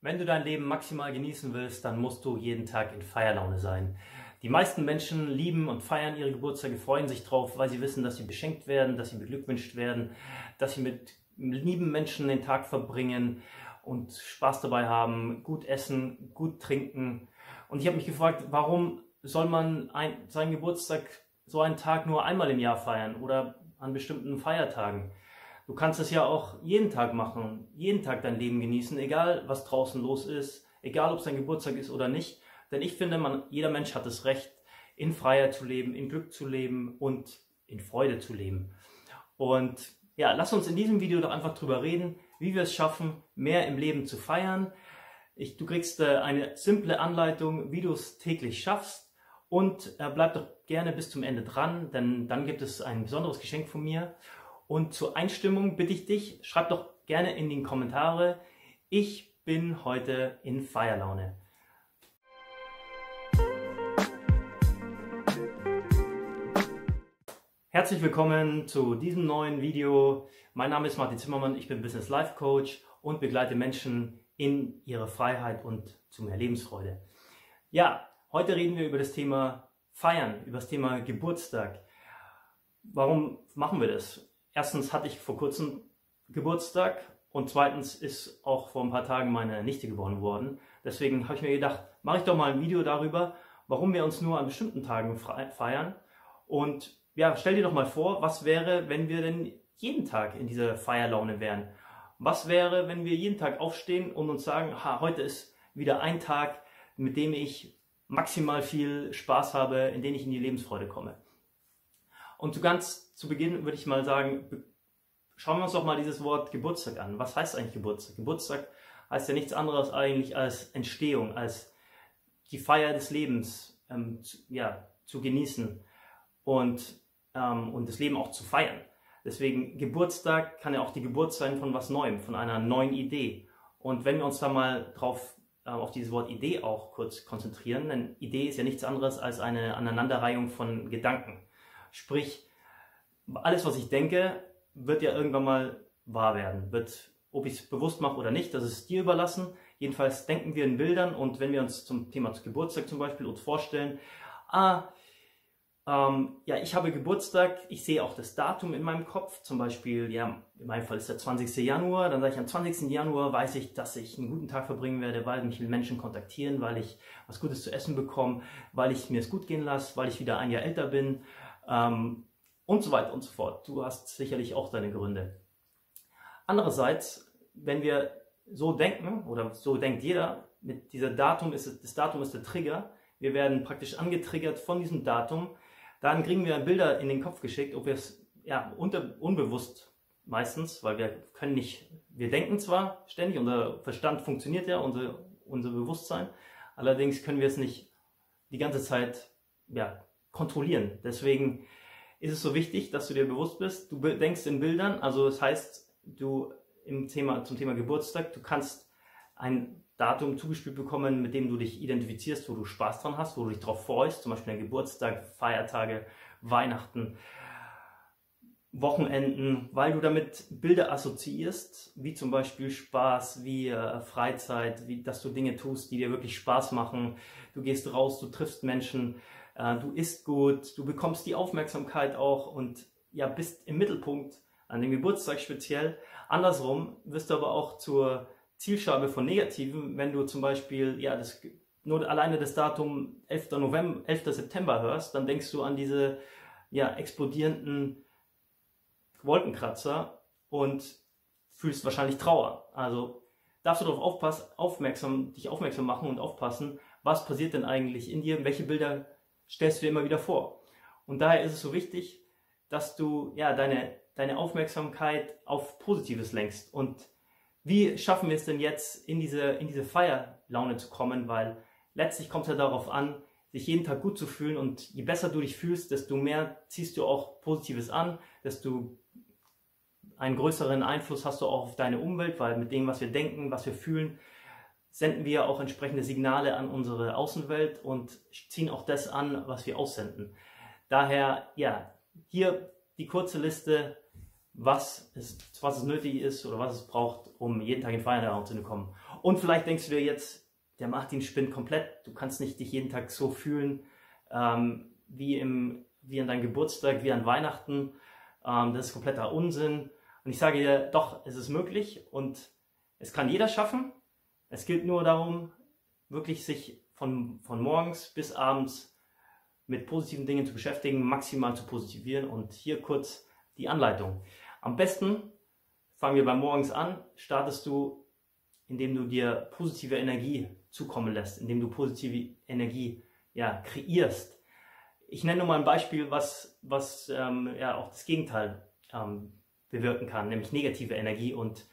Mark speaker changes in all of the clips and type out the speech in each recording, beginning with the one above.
Speaker 1: Wenn du dein Leben maximal genießen willst, dann musst du jeden Tag in Feierlaune sein. Die meisten Menschen lieben und feiern ihre Geburtstage, freuen sich drauf, weil sie wissen, dass sie beschenkt werden, dass sie beglückwünscht werden, dass sie mit lieben Menschen den Tag verbringen und Spaß dabei haben, gut essen, gut trinken. Und ich habe mich gefragt, warum soll man ein, seinen Geburtstag so einen Tag nur einmal im Jahr feiern oder an bestimmten Feiertagen? Du kannst es ja auch jeden Tag machen, jeden Tag dein Leben genießen, egal was draußen los ist, egal ob es dein Geburtstag ist oder nicht. Denn ich finde, man, jeder Mensch hat das Recht, in Freiheit zu leben, in Glück zu leben und in Freude zu leben. Und ja, lass uns in diesem Video doch einfach drüber reden, wie wir es schaffen, mehr im Leben zu feiern. Ich, du kriegst äh, eine simple Anleitung, wie du es täglich schaffst. Und äh, bleib doch gerne bis zum Ende dran, denn dann gibt es ein besonderes Geschenk von mir. Und zur Einstimmung bitte ich dich, schreib doch gerne in die Kommentare, ich bin heute in Feierlaune. Herzlich willkommen zu diesem neuen Video. Mein Name ist Martin Zimmermann, ich bin Business Life Coach und begleite Menschen in ihre Freiheit und zu mehr Lebensfreude. Ja, heute reden wir über das Thema Feiern, über das Thema Geburtstag. Warum machen wir das? Erstens hatte ich vor kurzem Geburtstag und zweitens ist auch vor ein paar Tagen meine Nichte geboren worden. Deswegen habe ich mir gedacht, mache ich doch mal ein Video darüber, warum wir uns nur an bestimmten Tagen feiern. Und ja, stell dir doch mal vor, was wäre, wenn wir denn jeden Tag in dieser Feierlaune wären? Was wäre, wenn wir jeden Tag aufstehen und uns sagen, ha, heute ist wieder ein Tag, mit dem ich maximal viel Spaß habe, in dem ich in die Lebensfreude komme? Und zu ganz zu Beginn würde ich mal sagen, schauen wir uns doch mal dieses Wort Geburtstag an. Was heißt eigentlich Geburtstag? Geburtstag heißt ja nichts anderes eigentlich als Entstehung, als die Feier des Lebens ähm, zu, ja, zu genießen und, ähm, und das Leben auch zu feiern. Deswegen Geburtstag kann ja auch die Geburt sein von was Neuem, von einer neuen Idee. Und wenn wir uns da mal drauf äh, auf dieses Wort Idee auch kurz konzentrieren, denn Idee ist ja nichts anderes als eine Aneinanderreihung von Gedanken. Sprich, alles, was ich denke, wird ja irgendwann mal wahr werden. Wird, ob ich es bewusst mache oder nicht, das ist dir überlassen. Jedenfalls denken wir in Bildern und wenn wir uns zum Thema Geburtstag zum Beispiel uns vorstellen, ah, ähm, ja, ich habe Geburtstag, ich sehe auch das Datum in meinem Kopf, zum Beispiel, ja, in meinem Fall ist der 20. Januar, dann sage ich, am 20. Januar weiß ich, dass ich einen guten Tag verbringen werde, weil mich Menschen kontaktieren, weil ich was Gutes zu essen bekomme, weil ich mir es gut gehen lasse, weil ich wieder ein Jahr älter bin ähm, und so weiter und so fort. Du hast sicherlich auch deine Gründe. Andererseits, wenn wir so denken, oder so denkt jeder, mit dieser Datum ist, das Datum ist der Trigger, wir werden praktisch angetriggert von diesem Datum, dann kriegen wir Bilder in den Kopf geschickt, ob wir es ja, unter, unbewusst meistens, weil wir können nicht, wir denken zwar ständig, unser Verstand funktioniert ja, unser, unser Bewusstsein, allerdings können wir es nicht die ganze Zeit ja, kontrollieren. Deswegen ist es so wichtig, dass du dir bewusst bist, du denkst in Bildern, also das heißt, du im Thema, zum Thema Geburtstag, du kannst ein Datum zugespielt bekommen, mit dem du dich identifizierst, wo du Spaß dran hast, wo du dich darauf freust, zum Beispiel dein Geburtstag, Feiertage, Weihnachten, Wochenenden, weil du damit Bilder assoziierst, wie zum Beispiel Spaß, wie äh, Freizeit, wie dass du Dinge tust, die dir wirklich Spaß machen. Du gehst raus, du triffst Menschen, du isst gut, du bekommst die Aufmerksamkeit auch und ja, bist im Mittelpunkt an dem Geburtstag speziell. Andersrum wirst du aber auch zur Zielscheibe von Negativen, wenn du zum Beispiel ja, das, nur alleine das Datum 11. November, 11. September hörst, dann denkst du an diese ja, explodierenden Wolkenkratzer und fühlst wahrscheinlich Trauer. Also darfst du darauf aufpassen, aufmerksam, dich aufmerksam machen und aufpassen, was passiert denn eigentlich in dir, welche Bilder stellst du dir immer wieder vor. Und daher ist es so wichtig, dass du ja deine, deine Aufmerksamkeit auf Positives lenkst. Und wie schaffen wir es denn jetzt, in diese, in diese Feierlaune zu kommen? Weil letztlich kommt es ja darauf an, sich jeden Tag gut zu fühlen. Und je besser du dich fühlst, desto mehr ziehst du auch Positives an, desto einen größeren Einfluss hast du auch auf deine Umwelt, weil mit dem, was wir denken, was wir fühlen, senden wir auch entsprechende Signale an unsere Außenwelt und ziehen auch das an, was wir aussenden. Daher, ja, hier die kurze Liste, was es, was es nötig ist oder was es braucht, um jeden Tag in Feiern zu kommen. Und vielleicht denkst du dir jetzt, der Martin spinnt komplett. Du kannst nicht dich jeden Tag so fühlen ähm, wie, im, wie an deinem Geburtstag, wie an Weihnachten. Ähm, das ist kompletter Unsinn. Und ich sage dir, doch, es ist möglich und es kann jeder schaffen. Es gilt nur darum, wirklich sich von, von morgens bis abends mit positiven Dingen zu beschäftigen, maximal zu positivieren. Und hier kurz die Anleitung. Am besten fangen wir beim Morgens an, startest du, indem du dir positive Energie zukommen lässt, indem du positive Energie ja, kreierst. Ich nenne nur mal ein Beispiel, was, was ähm, ja, auch das Gegenteil ähm, bewirken kann, nämlich negative Energie und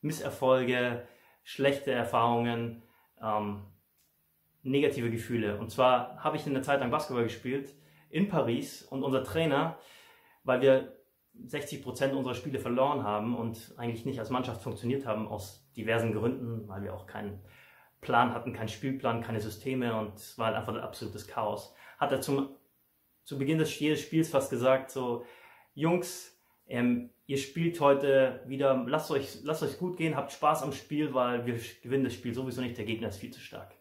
Speaker 1: Misserfolge, schlechte Erfahrungen, ähm, negative Gefühle. Und zwar habe ich in der Zeit lang Basketball gespielt in Paris und unser Trainer, weil wir 60 Prozent unserer Spiele verloren haben und eigentlich nicht als Mannschaft funktioniert haben, aus diversen Gründen, weil wir auch keinen Plan hatten, keinen Spielplan, keine Systeme und es war halt einfach ein absolutes Chaos. Hat er zum, zu Beginn des Spiels fast gesagt, so, Jungs, ähm, ihr spielt heute wieder, lasst euch, lasst euch gut gehen, habt Spaß am Spiel, weil wir gewinnen das Spiel sowieso nicht, der Gegner ist viel zu stark.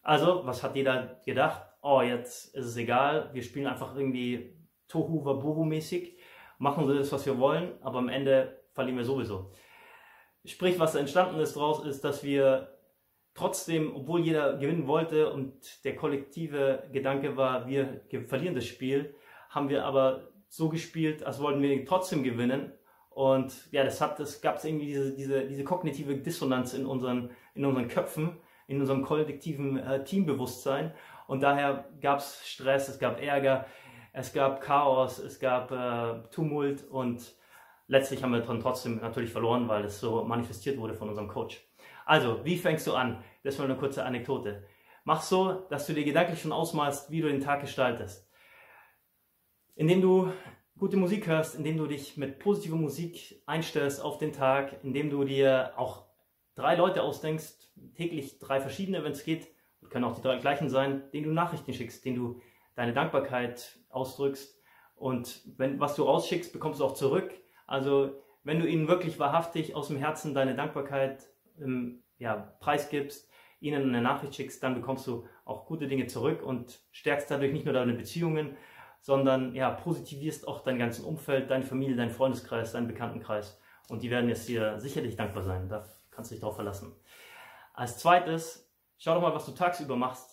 Speaker 1: Also, was hat jeder gedacht? Oh, jetzt ist es egal, wir spielen einfach irgendwie Tohu Waburu mäßig machen wir das, was wir wollen, aber am Ende verlieren wir sowieso. Sprich, was entstanden ist daraus, ist, dass wir trotzdem, obwohl jeder gewinnen wollte und der kollektive Gedanke war, wir verlieren das Spiel, haben wir aber so gespielt, als wollten wir trotzdem gewinnen. Und ja, das hat, das gab es irgendwie diese, diese, diese kognitive Dissonanz in unseren, in unseren Köpfen, in unserem kollektiven äh, Teambewusstsein. Und daher gab es Stress, es gab Ärger, es gab Chaos, es gab äh, Tumult und letztlich haben wir dann trotzdem natürlich verloren, weil es so manifestiert wurde von unserem Coach. Also, wie fängst du an? Das war eine kurze Anekdote. Mach so, dass du dir gedanklich schon ausmalst, wie du den Tag gestaltest. Indem du gute Musik hörst, indem du dich mit positiver Musik einstellst auf den Tag, indem du dir auch drei Leute ausdenkst, täglich drei verschiedene, wenn es geht, können auch die drei gleichen sein, denen du Nachrichten schickst, denen du deine Dankbarkeit ausdrückst. Und wenn, was du rausschickst, bekommst du auch zurück. Also wenn du ihnen wirklich wahrhaftig aus dem Herzen deine Dankbarkeit ähm, ja, preisgibst, ihnen eine Nachricht schickst, dann bekommst du auch gute Dinge zurück und stärkst dadurch nicht nur deine Beziehungen, sondern ja, positivierst auch dein ganzes Umfeld, deine Familie, deinen Freundeskreis, deinen Bekanntenkreis. Und die werden jetzt dir sicherlich dankbar sein. Da kannst du dich drauf verlassen. Als zweites, schau doch mal, was du tagsüber machst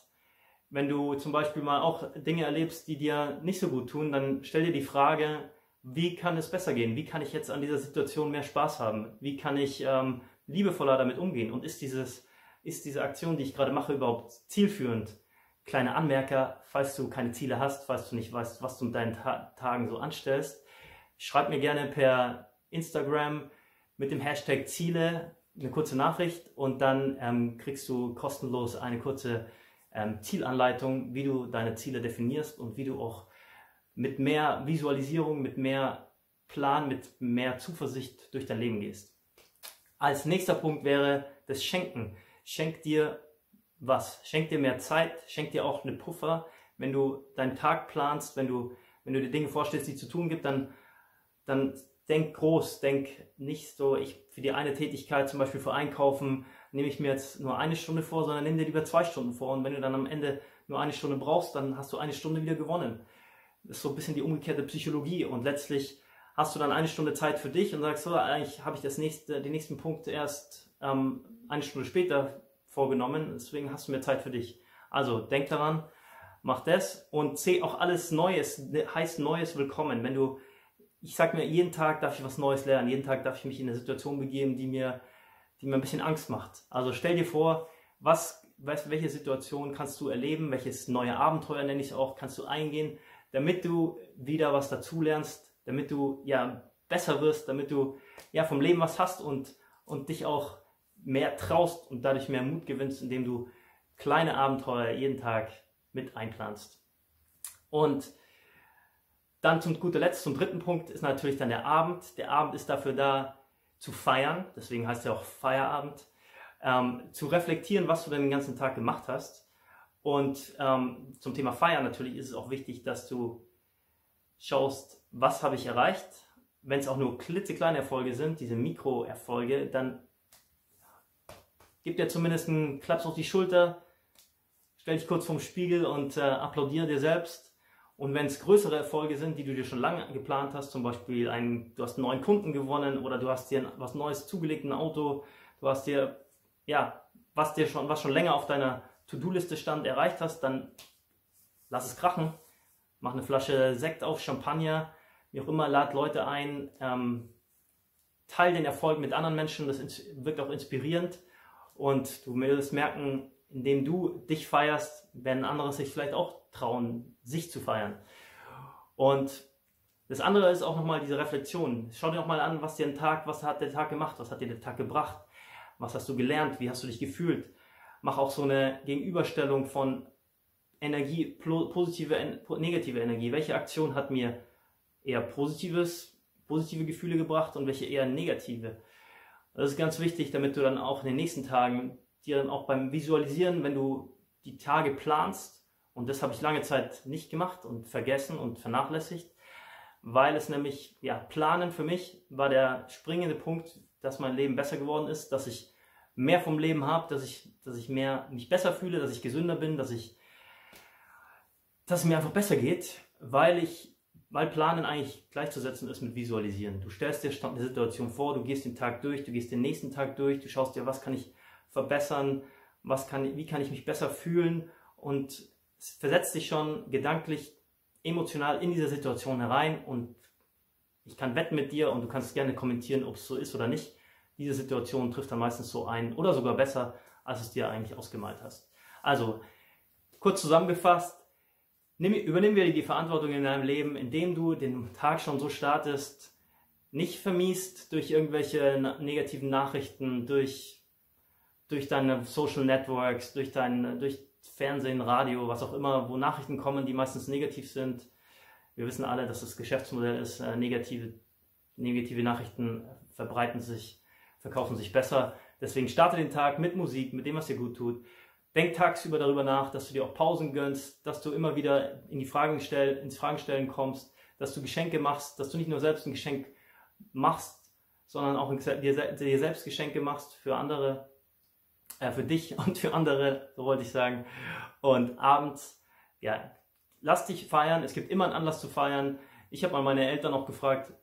Speaker 1: wenn du zum Beispiel mal auch Dinge erlebst, die dir nicht so gut tun, dann stell dir die Frage, wie kann es besser gehen? Wie kann ich jetzt an dieser Situation mehr Spaß haben? Wie kann ich ähm, liebevoller damit umgehen? Und ist, dieses, ist diese Aktion, die ich gerade mache, überhaupt zielführend? Kleine Anmerker, falls du keine Ziele hast, falls du nicht weißt, was du mit deinen Ta Tagen so anstellst, schreib mir gerne per Instagram mit dem Hashtag Ziele eine kurze Nachricht und dann ähm, kriegst du kostenlos eine kurze ähm, Zielanleitung, wie du deine Ziele definierst und wie du auch mit mehr Visualisierung, mit mehr Plan, mit mehr Zuversicht durch dein Leben gehst. Als nächster Punkt wäre das Schenken. Schenk dir was? Schenk dir mehr Zeit, schenk dir auch eine Puffer. Wenn du deinen Tag planst, wenn du, wenn du dir Dinge vorstellst, die zu tun gibt, dann, dann denk groß, denk nicht so, ich für die eine Tätigkeit, zum Beispiel für Einkaufen, nehme ich mir jetzt nur eine Stunde vor, sondern nimm dir lieber zwei Stunden vor. Und wenn du dann am Ende nur eine Stunde brauchst, dann hast du eine Stunde wieder gewonnen. Das ist so ein bisschen die umgekehrte Psychologie. Und letztlich hast du dann eine Stunde Zeit für dich und sagst, so, eigentlich habe ich das nächste, den nächsten Punkt erst ähm, eine Stunde später vorgenommen. Deswegen hast du mehr Zeit für dich. Also denk daran, mach das und seh auch alles Neues, heißt Neues willkommen. Wenn du, ich sag mir, jeden Tag darf ich was Neues lernen, jeden Tag darf ich mich in eine Situation begeben, die mir die mir ein bisschen Angst macht. Also stell dir vor, was, welche Situation kannst du erleben, welches neue Abenteuer nenne ich es auch, kannst du eingehen, damit du wieder was dazulernst, damit du ja besser wirst, damit du ja vom Leben was hast und, und dich auch mehr traust und dadurch mehr Mut gewinnst, indem du kleine Abenteuer jeden Tag mit einplanst. Und dann zum guter Letzt, zum dritten Punkt ist natürlich dann der Abend. Der Abend ist dafür da, zu feiern, deswegen heißt er auch Feierabend, ähm, zu reflektieren, was du den ganzen Tag gemacht hast. Und ähm, zum Thema Feiern natürlich ist es auch wichtig, dass du schaust, was habe ich erreicht, wenn es auch nur klitzekleine Erfolge sind, diese Mikroerfolge, dann gib dir zumindest einen Klaps auf die Schulter, stell dich kurz vorm Spiegel und äh, applaudiere dir selbst. Und wenn es größere Erfolge sind, die du dir schon lange geplant hast, zum Beispiel ein, du hast einen neuen Kunden gewonnen oder du hast dir was Neues zugelegt, ein Auto, du hast dir, ja, was dir schon, was schon länger auf deiner To-Do-Liste stand, erreicht hast, dann lass es krachen. Mach eine Flasche Sekt auf, Champagner, wie auch immer, lad Leute ein, ähm, teil den Erfolg mit anderen Menschen, das wirkt auch inspirierend und du wirst merken, indem du dich feierst, werden andere sich vielleicht auch trauen, sich zu feiern. Und das andere ist auch nochmal diese Reflexion. Schau dir auch mal an, was dir ein Tag, was hat der Tag gemacht, was hat dir der Tag gebracht, was hast du gelernt, wie hast du dich gefühlt. Mach auch so eine Gegenüberstellung von Energie, positive, negative Energie. Welche Aktion hat mir eher positives, positive Gefühle gebracht und welche eher negative? Das ist ganz wichtig, damit du dann auch in den nächsten Tagen dir dann auch beim Visualisieren, wenn du die Tage planst, und das habe ich lange Zeit nicht gemacht und vergessen und vernachlässigt, weil es nämlich, ja, Planen für mich war der springende Punkt, dass mein Leben besser geworden ist, dass ich mehr vom Leben habe, dass ich, dass ich mehr, mich besser fühle, dass ich gesünder bin, dass ich, dass es mir einfach besser geht, weil ich, weil Planen eigentlich gleichzusetzen ist mit Visualisieren. Du stellst dir die Situation vor, du gehst den Tag durch, du gehst den nächsten Tag durch, du schaust dir, was kann ich verbessern, was kann, wie kann ich mich besser fühlen und versetzt dich schon gedanklich, emotional in diese Situation herein und ich kann wetten mit dir und du kannst gerne kommentieren, ob es so ist oder nicht. Diese Situation trifft dann meistens so ein oder sogar besser, als es dir eigentlich ausgemalt hast. Also, kurz zusammengefasst, nimm, übernimm wieder die Verantwortung in deinem Leben, indem du den Tag schon so startest, nicht vermiest durch irgendwelche negativen Nachrichten, durch, durch deine Social Networks, durch, dein, durch Fernsehen, Radio, was auch immer, wo Nachrichten kommen, die meistens negativ sind. Wir wissen alle, dass das Geschäftsmodell ist, äh, negative, negative Nachrichten verbreiten sich, verkaufen sich besser. Deswegen starte den Tag mit Musik, mit dem, was dir gut tut. Denk tagsüber darüber nach, dass du dir auch Pausen gönnst, dass du immer wieder in die Fragen stell, ins Fragenstellen kommst, dass du Geschenke machst, dass du nicht nur selbst ein Geschenk machst, sondern auch dir, dir selbst Geschenke machst für andere äh, für dich und für andere, so wollte ich sagen. Und abends, ja, lass dich feiern. Es gibt immer einen Anlass zu feiern. Ich habe mal meine Eltern auch gefragt,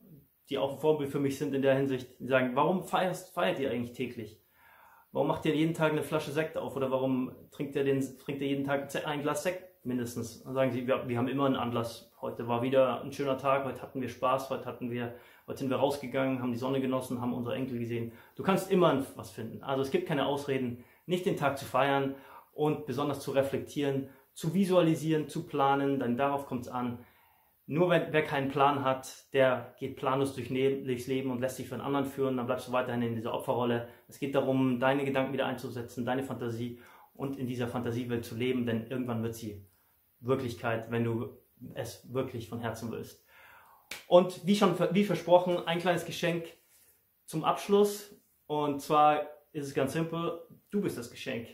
Speaker 1: die auch ein Vorbild für mich sind in der Hinsicht. Die sagen, warum feierst, feiert ihr eigentlich täglich? Warum macht ihr jeden Tag eine Flasche Sekt auf? Oder warum trinkt ihr, den, trinkt ihr jeden Tag ein Glas Sekt mindestens? Dann sagen sie, wir, wir haben immer einen Anlass. Heute war wieder ein schöner Tag, heute hatten wir Spaß, heute hatten wir Heute sind wir rausgegangen, haben die Sonne genossen, haben unsere Enkel gesehen. Du kannst immer was finden. Also es gibt keine Ausreden, nicht den Tag zu feiern und besonders zu reflektieren, zu visualisieren, zu planen, denn darauf kommt es an. Nur wenn, wer keinen Plan hat, der geht planlos durch durchs Leben und lässt sich von anderen führen, dann bleibst du weiterhin in dieser Opferrolle. Es geht darum, deine Gedanken wieder einzusetzen, deine Fantasie und in dieser Fantasiewelt zu leben, denn irgendwann wird sie Wirklichkeit, wenn du es wirklich von Herzen willst. Und wie schon wie versprochen, ein kleines Geschenk zum Abschluss. Und zwar ist es ganz simpel, du bist das Geschenk.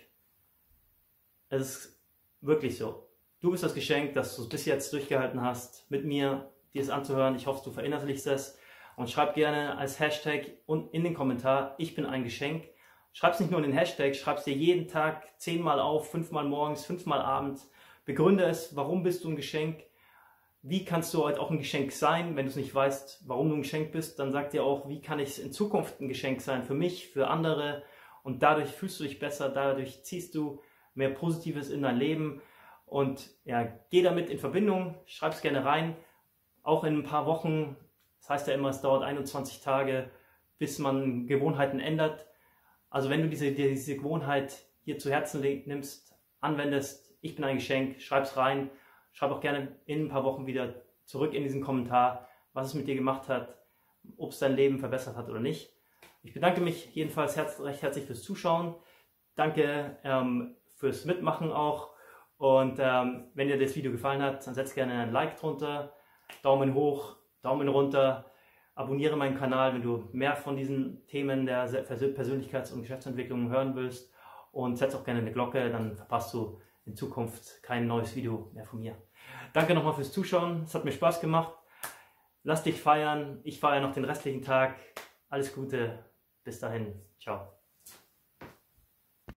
Speaker 1: Es ist wirklich so. Du bist das Geschenk, dass du es bis jetzt durchgehalten hast, mit mir dir es anzuhören. Ich hoffe, du verinnerlichst es. Und schreib gerne als Hashtag und in den Kommentar, ich bin ein Geschenk. Schreib es nicht nur in den Hashtag, schreib es dir jeden Tag zehnmal auf, fünfmal morgens, fünfmal abends. Begründe es, warum bist du ein Geschenk wie kannst du heute auch ein Geschenk sein, wenn du es nicht weißt, warum du ein Geschenk bist, dann sag dir auch, wie kann ich in Zukunft ein Geschenk sein für mich, für andere und dadurch fühlst du dich besser, dadurch ziehst du mehr Positives in dein Leben und ja, geh damit in Verbindung, schreib es gerne rein, auch in ein paar Wochen, das heißt ja immer, es dauert 21 Tage, bis man Gewohnheiten ändert. Also wenn du diese, diese Gewohnheit hier zu Herzen nimmst, anwendest, ich bin ein Geschenk, schreib es rein, Schreib auch gerne in ein paar Wochen wieder zurück in diesen Kommentar, was es mit dir gemacht hat, ob es dein Leben verbessert hat oder nicht. Ich bedanke mich jedenfalls recht herzlich fürs Zuschauen. Danke ähm, fürs Mitmachen auch. Und ähm, wenn dir das Video gefallen hat, dann setz gerne ein Like drunter, Daumen hoch, Daumen runter, abonniere meinen Kanal, wenn du mehr von diesen Themen der Persönlichkeits- und Geschäftsentwicklung hören willst. Und setz auch gerne eine Glocke, dann verpasst du in Zukunft kein neues Video mehr von mir. Danke nochmal fürs Zuschauen. Es hat mir Spaß gemacht. lass dich feiern. Ich feiere noch den restlichen Tag. Alles Gute. Bis dahin. Ciao.